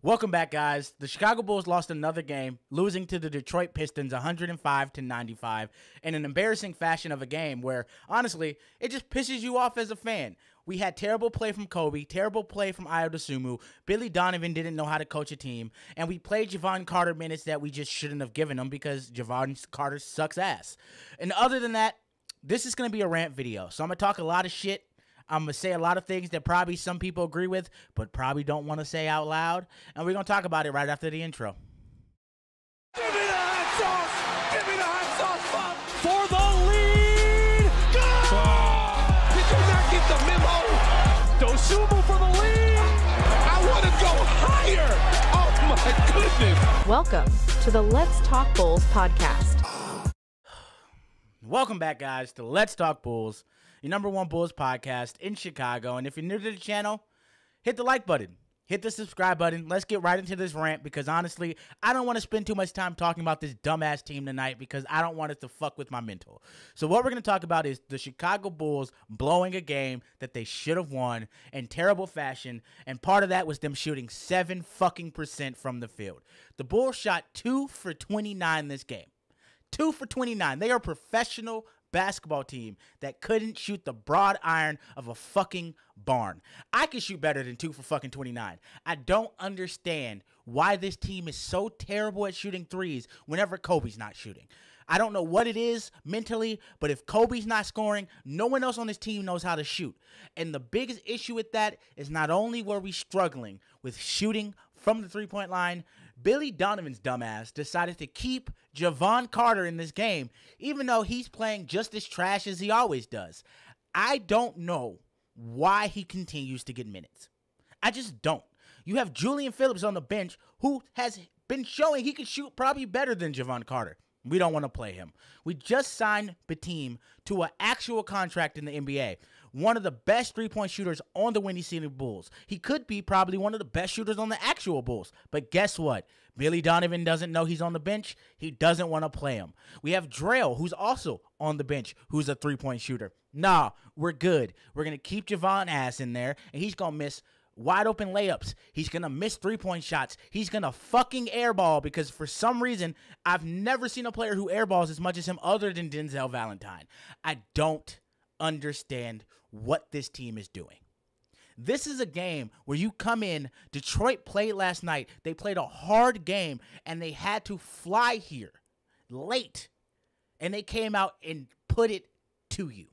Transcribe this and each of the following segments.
Welcome back, guys. The Chicago Bulls lost another game, losing to the Detroit Pistons 105 to 95 in an embarrassing fashion of a game where, honestly, it just pisses you off as a fan. We had terrible play from Coby, terrible play from Ayo Dosunmu. Billy Donovan didn't know how to coach a team, and we played Jevon Carter minutes that we just shouldn't have given him because Jevon Carter sucks ass. And other than that, this is going to be a rant video. So I'm going to talk a lot of shit I'm going to say a lot of things that probably some people agree with, but probably don't want to say out loud. And we're going to talk about it right after the intro. Give me the hot sauce! Give me the hot sauce, Bob! For the lead! Go! Did you not get the memo? Dosunmu for the lead! I want to go higher! Oh my goodness! Welcome to the Let's Talk Bulls podcast. Welcome back, guys, to Let's Talk Bulls your number one Bulls podcast in Chicago. And if you're new to the channel, hit the like button, hit the subscribe button. Let's get right into this rant because honestly, I don't want to spend too much time talking about this dumbass team tonight because I don't want it to fuck with my mental. So, what we're going to talk about is the Chicago Bulls blowing a game that they should have won in terrible fashion. And part of that was them shooting seven fucking percent from the field. The Bulls shot two for 29 this game. Two for 29. They are a professional basketball team that couldn't shoot the broad iron of a fucking barn. I can shoot better than two for fucking 29. I don't understand why this team is so terrible at shooting threes whenever Coby's not shooting. I don't know what it is mentally, but if Coby's not scoring, no one else on this team knows how to shoot. And the biggest issue with that is not only were we struggling with shooting from the three point line, Billy Donovan's dumbass decided to keep Jevon Carter in this game, even though he's playing just as trash as he always does. I don't know why he continues to get minutes. I just don't. You have Julian Phillips on the bench who has been showing he can shoot probably better than Jevon Carter. We don't want to play him. We just signed Bitim to an actual contract in the NBA one of the best three point shooters on the Windy City Bulls. He could be probably one of the best shooters on the actual Bulls. But guess what? Billy Donovan doesn't know he's on the bench. He doesn't want to play him. We have Drell, who's also on the bench, who's a three point shooter. Nah, we're good. We're going to keep Jevon Ass in there, and he's going to miss wide open layups. He's going to miss three point shots. He's going to fucking airball because for some reason, I've never seen a player who airballs as much as him other than Denzel Valentine. I don't understand what this team is doing. This is a game where you come in. Detroit played last night. They played a hard game and they had to fly here late. And they came out and put it to you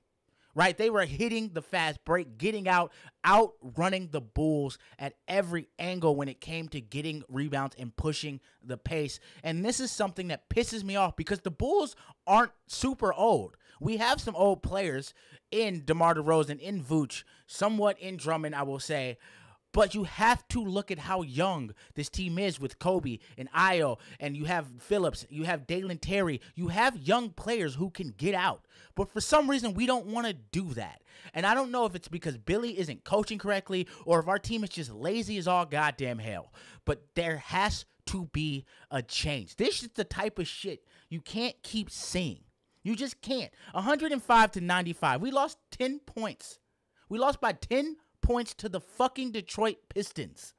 right? They were hitting the fast break, getting out, outrunning the Bulls at every angle when it came to getting rebounds and pushing the pace. And this is something that pisses me off because the Bulls aren't super old. We have some old players in DeMar DeRozan, in Vooch, somewhat in Drummond, I will say. But you have to look at how young this team is with Coby and Ayo, and you have Phillips, you have Dalen Terry, you have young players who can get out. But for some reason, we don't want to do that. And I don't know if it's because Billy isn't coaching correctly or if our team is just lazy as all goddamn hell. But there has to be a change. This is the type of shit you can't keep seeing. You just can't. 105 to 95. We lost 10 points. We lost by 10 points to the fucking Detroit Pistons.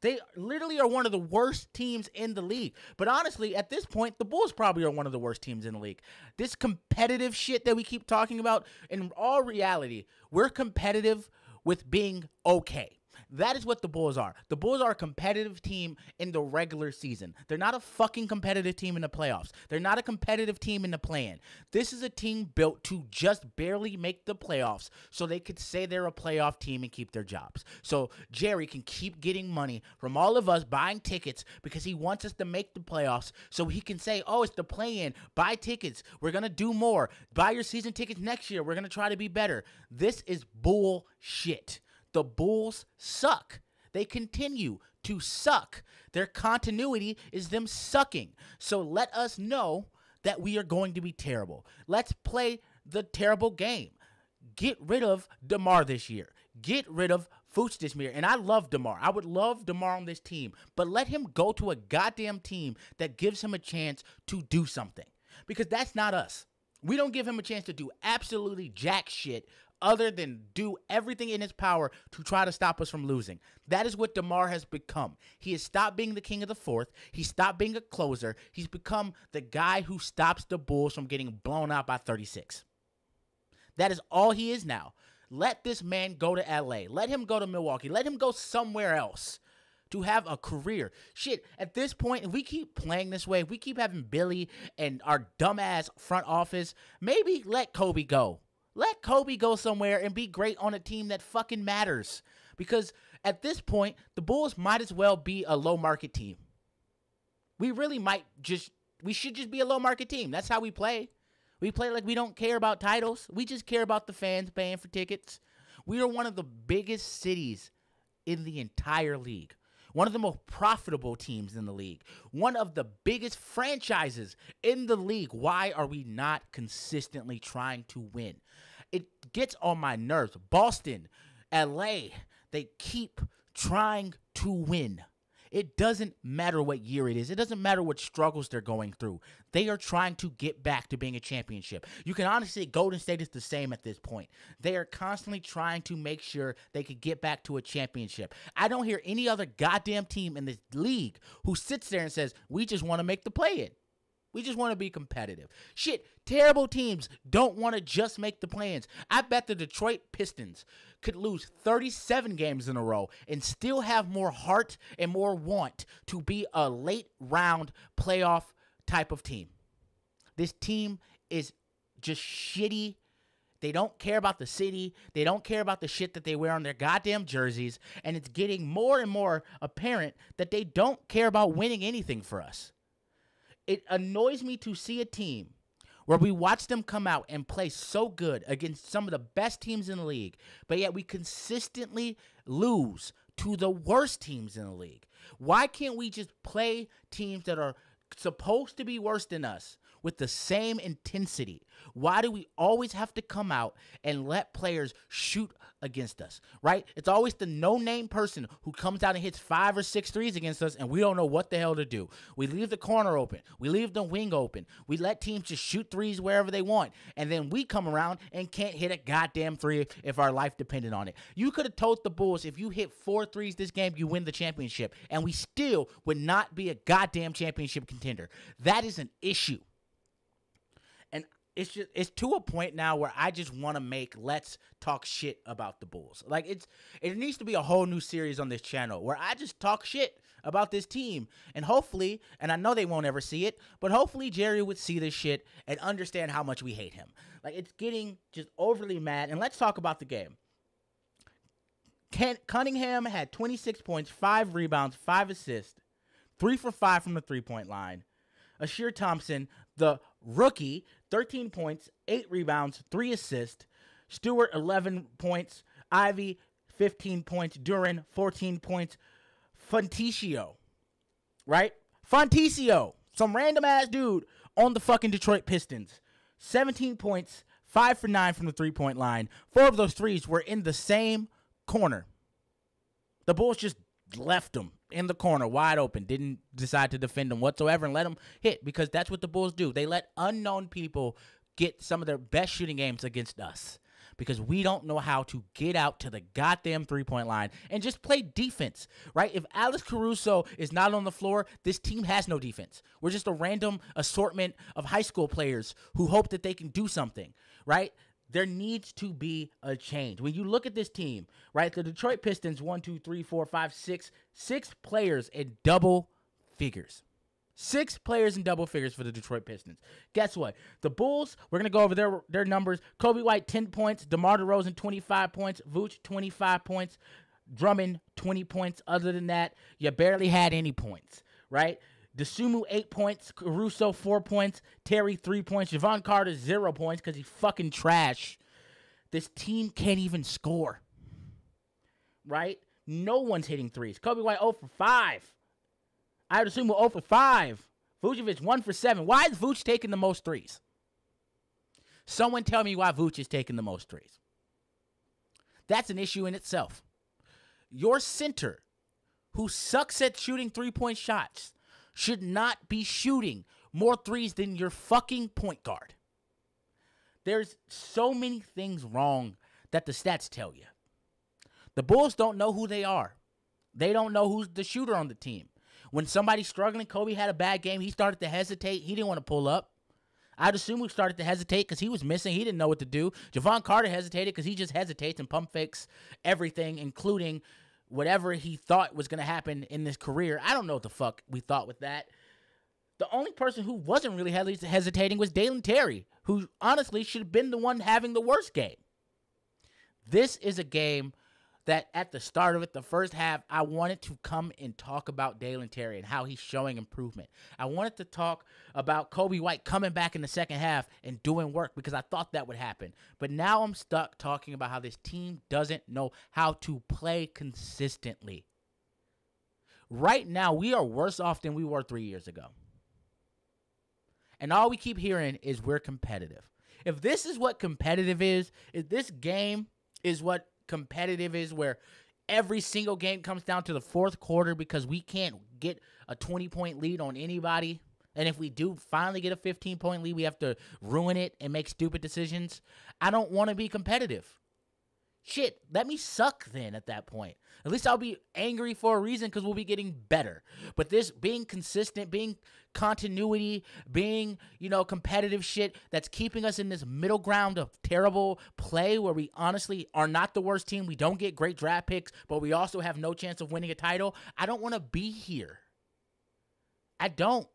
They literally are one of the worst teams in the league. But honestly, at this point, the Bulls probably are one of the worst teams in the league. This competitive shit that we keep talking about, in all reality, we're competitive with being okay. That is what the Bulls are. The Bulls are a competitive team in the regular season. They're not a fucking competitive team in the playoffs. They're not a competitive team in the plan. This is a team built to just barely make the playoffs so they could say they're a playoff team and keep their jobs. So Jerry can keep getting money from all of us buying tickets because he wants us to make the playoffs so he can say, oh, it's the play in. Buy tickets. We're going to do more. Buy your season tickets next year. We're going to try to be better. This is bullshit. The Bulls suck. They continue to suck. Their continuity is them sucking. So let us know that we are going to be terrible. Let's play the terrible game. Get rid of DeMar this year. Get rid of Vooch this year. And I love DeMar. I would love DeMar on this team. But let him go to a goddamn team that gives him a chance to do something. Because that's not us. We don't give him a chance to do absolutely jack shit other than do everything in his power to try to stop us from losing. That is what DeMar has become. He has stopped being the king of the fourth. He stopped being a closer. He's become the guy who stops the Bulls from getting blown out by 36. That is all he is now. Let this man go to LA. Let him go to Milwaukee. Let him go somewhere else to have a career. Shit, at this point, if we keep playing this way, if we keep having Billy and our dumbass front office, maybe let Coby go. Let Coby go somewhere and be great on a team that fucking matters. Because at this point, the Bulls might as well be a low market team. We really might just, we should just be a low market team. That's how we play. We play like we don't care about titles. We just care about the fans paying for tickets. We are one of the biggest cities in the entire league. One of the most profitable teams in the league. One of the biggest franchises in the league. Why are we not consistently trying to win? It gets on my nerves. Boston, LA, they keep trying to win. It doesn't matter what year it is. It doesn't matter what struggles they're going through. They are trying to get back to being a championship. You can honestly Golden State is the same at this point. They are constantly trying to make sure they could get back to a championship. I don't hear any other goddamn team in this league who sits there and says, "We just want to make the play in." We just want to be competitive. Shit, terrible teams don't want to just make the plans. I bet the Detroit Pistons could lose 37 games in a row and still have more heart and more want to be a late round playoff type of team. This team is just shitty. They don't care about the city. They don't care about the shit that they wear on their goddamn jerseys. And it's getting more and more apparent that they don't care about winning anything for us it annoys me to see a team where we watch them come out and play so good against some of the best teams in the league, but yet we consistently lose to the worst teams in the league. Why can't we just play teams that are supposed to be worse than us with the same intensity? Why do we always have to come out and let players shoot against us, right? It's always the no name person who comes out and hits five or six threes against us, and we don't know what the hell to do. We leave the corner open, we leave the wing open, we let teams just shoot threes wherever they want, and then we come around and can't hit a goddamn three if our life depended on it. You could have told the Bulls if you hit four threes this game, you win the championship, and we still would not be a goddamn championship contender. That is an issue And it's just it's to a point now where I just want to make let's talk shit about the Bulls. Like it's it needs to be a whole new series on this channel where I just talk shit about this team and hopefully and I know they won't ever see it, but hopefully Jerry would see this shit and understand how much we hate him. Like it's getting just overly mad and let's talk about the game. Cade Cunningham had 26 points, 5 rebounds, 5 assists, 3 for 5 from the three-point line. Ausar Thompson, the rookie, 13 points, 8 rebounds, 3 assists. Stewart, 11 points. Ivey, 15 points. Duren, 14 points. Fontecchio, right? Fontecchio, some random ass dude on the fucking Detroit Pistons. 17 points, 5 for 9 from the three point line. Four of those threes were in the same corner. The Bulls just left them in the corner, wide open, didn't decide to defend them whatsoever and let them hit because that's what the Bulls do. They let unknown people get some of their best shooting games against us because we don't know how to get out to the goddamn three point line and just play defense, right? If Alex Caruso is not on the floor, this team has no defense. We're just a random assortment of high school players who hope that they can do something, right? There needs to be a change. When you look at this team, right, the Detroit Pistons, one, two, three, four, five, six, six players in double figures. Six players in double figures for the Detroit Pistons. Guess what? The Bulls, we're going to go over their, their numbers. Coby White, 10 points. DeMar DeRozan, 25 points. Vooch, 25 points. Drummond, 20 points. Other than that, you barely had any points, right? Dosunmu, eight points. Caruso, four points. Terry, three points. Jevon Carter, zero points because he's fucking trash. This team can't even score. Right? No one's hitting threes. Coby White, 0 for 5. I would assume we're 0 for 5. Vucevic, 1 for 7. Why is Vuce taking the most threes? Someone tell me why Vuce is taking the most threes. That's an issue in itself. Your center, who sucks at shooting three point shots, should not be shooting more threes than your fucking point guard. There's so many things wrong that the stats tell you. The Bulls don't know who they are. They don't know who's the shooter on the team. When somebody's struggling, Coby had a bad game. He started to hesitate. He didn't want to pull up. I'd assume he started to hesitate because he was missing. He didn't know what to do. Jevon Carter hesitated because he just hesitates and pump fakes everything, including whatever he thought was going to happen in this career. I don't know what the fuck we thought with that. The only person who wasn't really hesitating was Dalen Terry, who honestly should have been the one having the worst game. This is a game that at the start of it, the first half, I wanted to come and talk about Dalen Terry and how he's showing improvement. I wanted to talk about Coby White coming back in the second half and doing work because I thought that would happen. But now I'm stuck talking about how this team doesn't know how to play consistently. Right now, we are worse off than we were three years ago. And all we keep hearing is we're competitive. If this is what competitive is, if this game is what competitive is where every single game comes down to the fourth quarter because we can't get a 20 point lead on anybody. And if we do finally get a 15 point lead, we have to ruin it and make stupid decisions. I don't want to be competitive. Shit, let me suck then at that point. At least I'll be angry for a reason because we'll be getting better. But this being consistent, being continuity, being, you know, competitive shit that's keeping us in this middle ground of terrible play where we honestly are not the worst team. We don't get great draft picks, but we also have no chance of winning a title. I don't want to be here. I don't.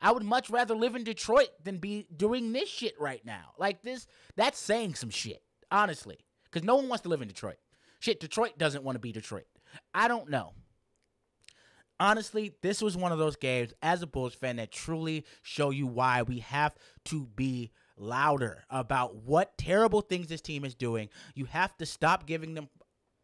I would much rather live in Detroit than be doing this shit right now. Like this, that's saying some shit, honestly because no one wants to live in Detroit. Shit, Detroit doesn't want to be Detroit. I don't know. Honestly, this was one of those games as a Bulls fan that truly show you why we have to be louder about what terrible things this team is doing. You have to stop giving them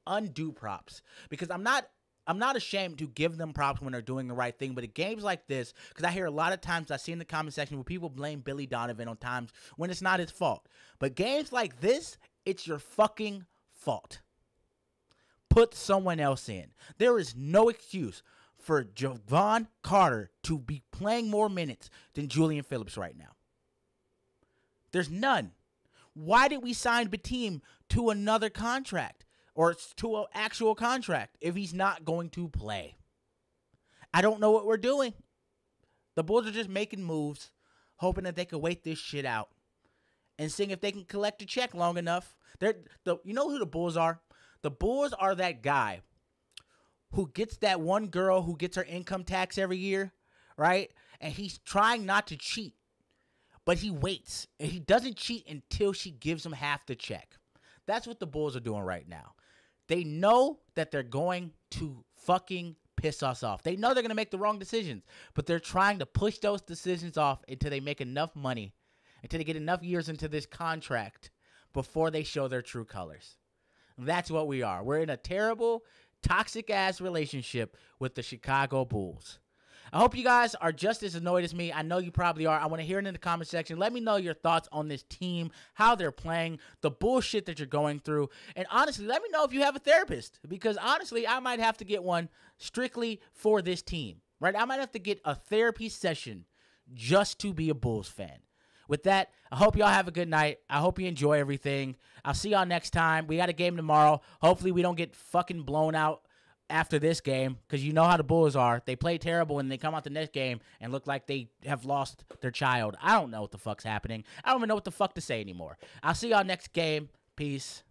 undue props because I'm not I'm not ashamed to give them props when they're doing the right thing, but at games like this, because I hear a lot of times I see in the comment section where people blame Billy Donovan on times when it's not his fault. But games like this, it's your fucking fault. Put someone else in. There is no excuse for Jevon Carter to be playing more minutes than Julian Phillips right now. There's none. Why did we sign Bitim to another contract or to an actual contract if he's not going to play? I don't know what we're doing. The Bulls are just making moves, hoping that they can wait this shit out and seeing if they can collect a check long enough they're the you know who the Bulls are? The Bulls are that guy who gets that one girl who gets her income tax every year, right? And he's trying not to cheat, but he waits and he doesn't cheat until she gives him half the check. That's what the Bulls are doing right now. They know that they're going to fucking piss us off. They know they're going to make the wrong decisions, but they're trying to push those decisions off until they make enough money, until they get enough years into this contract before they show their true colors. That's what we are. We're in a terrible, toxic ass relationship with the Chicago Bulls. I hope you guys are just as annoyed as me. I know you probably are. I want to hear it in the comment section. Let me know your thoughts on this team, how they're playing, the bullshit that you're going through. And honestly, let me know if you have a therapist because honestly, I might have to get one strictly for this team, right? I might have to get a therapy session just to be a Bulls fan with that, I hope y'all have a good night. I hope you enjoy everything. I'll see y'all next time. We got a game tomorrow. Hopefully, we don't get fucking blown out after this game because you know how the Bulls are. They play terrible and they come out the next game and look like they have lost their child. I don't know what the fuck's happening. I don't even know what the fuck to say anymore. I'll see y'all next game. Peace.